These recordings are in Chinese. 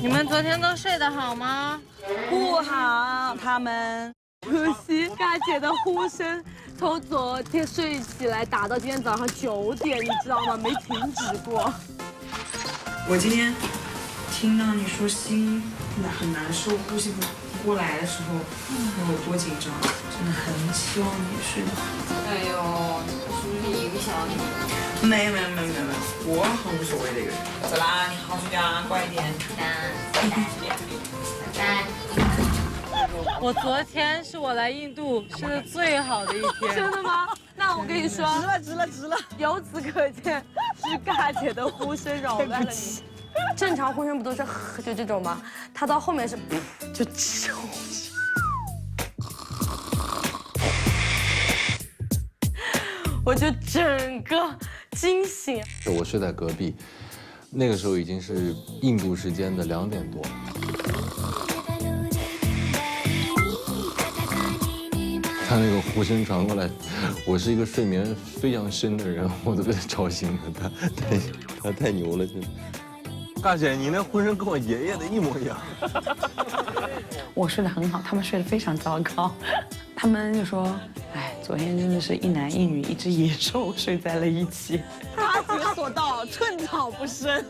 你们昨天都睡得好吗？不好，他们。可惜大姐的呼声从昨天睡起来打到今天早上九点，你知道吗？没停止过。我今天听到你说心很难受，呼吸不过来的时候，我有多紧张，真的很希望你睡得好。哎呦，是不是影响你？没有没有没有没有没有，我很无所谓的一个人。走啦，你好好睡觉，乖一点。拜拜。我昨天是我来印度睡得最好的一天。真的吗？那我跟你说，值了值了值了。由此可见，是尬姐的呼声扰乱了你。正常呼声不都是就这种吗？他到后面是 就这种。我就整个惊醒。我睡在隔壁，那个时候已经是印度时间的两点多。他那个呼声传过来，我是一个睡眠非常深的人，我都被他吵醒了。他太 他太牛了，真的。大姐，你那呼声跟我爷爷的一模一样。我睡得很好，他们睡得非常糟糕。他们就说：“哎，昨天真的是一男一女，一只野兽睡在了一起。”大姐所到，寸草不生。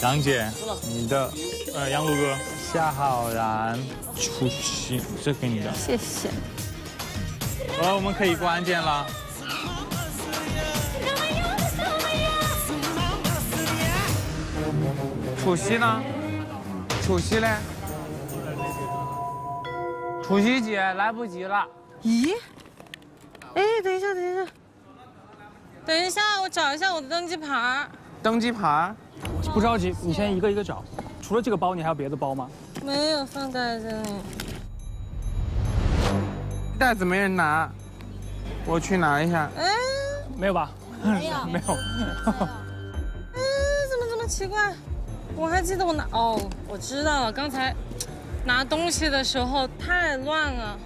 杨姐，你的，呃，杨璐哥，夏浩然，出席，这给你的，谢谢。好了，我们可以过安检了。楚曦呢？楚曦嘞？楚曦姐来不及了。咦？哎，等一下，等一下，等一下，我找一下我的登机牌。登机牌？不着急，你先一个一个找。除了这个包，你还有别的包吗？没有，放袋子里。袋子没人拿，我去拿一下。哎，没有吧？没有，没有。哎，怎么这么奇怪？我还记得我拿……哦，我知道了，刚才拿东西的时候太乱了。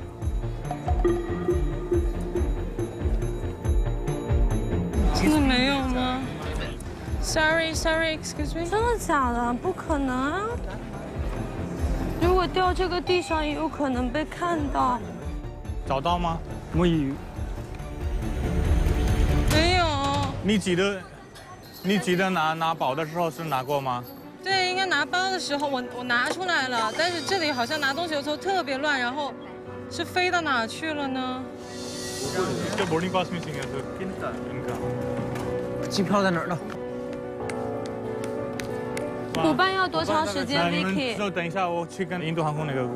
真的没有吗？Sorry, sorry, excuse me。真的假的？不可能啊！如果掉这个地上，也有可能被看到。找到吗？摸鱼。没有。你记得，你记得拿拿宝的时候是拿过吗？拿包的时候我我拿出来了，但是这里好像拿东西的时候特别乱，然后是飞到哪去了呢？机票在哪儿呢？补办要多长时间？Vicky，就等一下，我去跟印度航空那个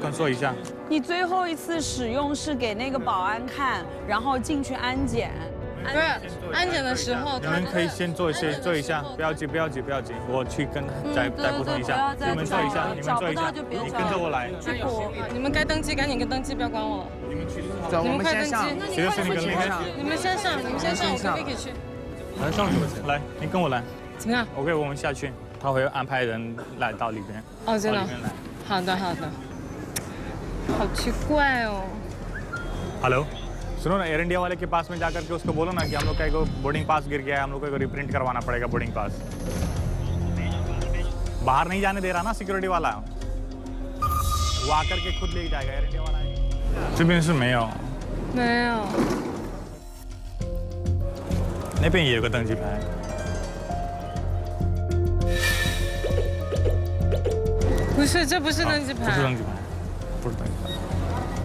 跟说一下。你最后一次使用是给那个保安看，然后进去安检。不是安检的时候，你们可以先坐一些坐一下，不要急不要急不要急，我去跟再再补充一下。你们坐一下，你们坐一下，你跟着我来。去补，你们该登机赶紧跟登机，不要管我。你们去，你们快登机。谁的是你跟？你们先上，你们先上，我跟 Vicky 去。来上去吧，来，你跟我来。怎么样？OK，我们下去。他会安排人来到里边。哦，真的。好的，好的。好奇怪哦。Hello，सुनो ना air India वाले के पास में जाकर के उसको बोलो ना कि हम लोग का एक बोर्डिंग पास गिर गया है हम लोग को रिप्रिंट करवाना पड़ेगा बोर्डिंग पास बाहर नहीं जाने दे रहा ना सिक्योरिटी वाला वो आकर के खुद ले जाएगा एयर इंडिया वाला 这边是没有，没有。那边也有个登机牌。不是，这不是登机牌。不是登机牌，不是登机牌。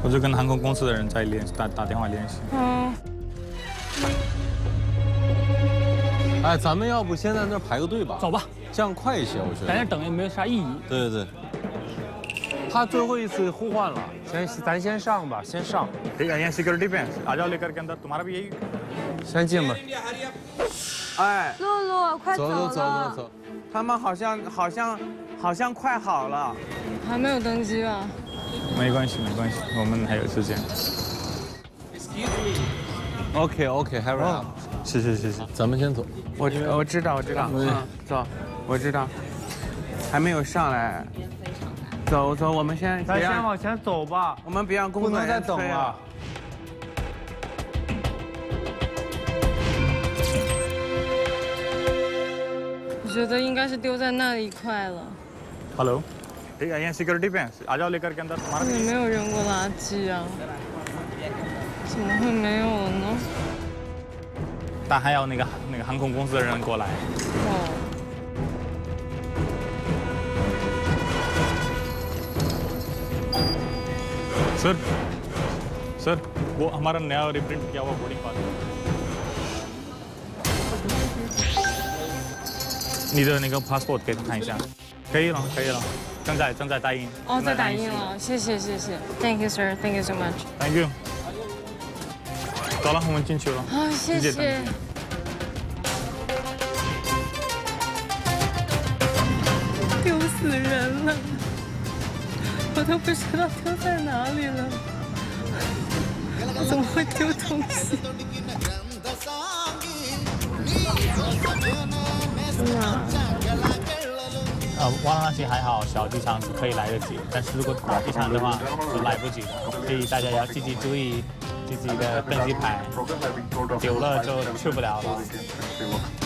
我就跟航空公司的人在联打打电话联系。嗯。哎，咱们要不先在那排个队吧？走吧，这样快一些，我觉得。在那等也没有啥意义。对对对。他最后一次呼唤了，先咱先上吧，先上。先进吧。哎，露露，快走走走走走，他们好像好像好像快好了，还没有登机吧？没关系，没关系，我们还有时间。OK，OK，HARRY，谢谢谢谢，咱们先走。我我知道我知道，嗯，走，我知道。还没有上来，走走，我们先，咱先往前走吧，我们别让工作人员再等了。我觉得应该是丢在那一块了。Hello。ठीक है यहाँ सिक्योरिटी पे हैं। आ जाओ लेकर के अंदर तुम्हारा सर सर वो हमारा नया रिप्रिंट किया हुआ बोर्डिंग पास नहीं तो पासपोर्ट के था 可以了，可以了，正在正在打印。哦，在打印了，谢谢谢谢，Thank you sir, Thank you so much。Thank you。走了，我们进去了。啊，谢谢。丢死人了，我都不知道丢在哪里了，我怎么会丢东西？天哪！呃，瓦拉纳西还好，小机场是可以来得及，但是如果大机场的话是来不及的，所以大家要积极注意自己的登机牌，久了就去不了了。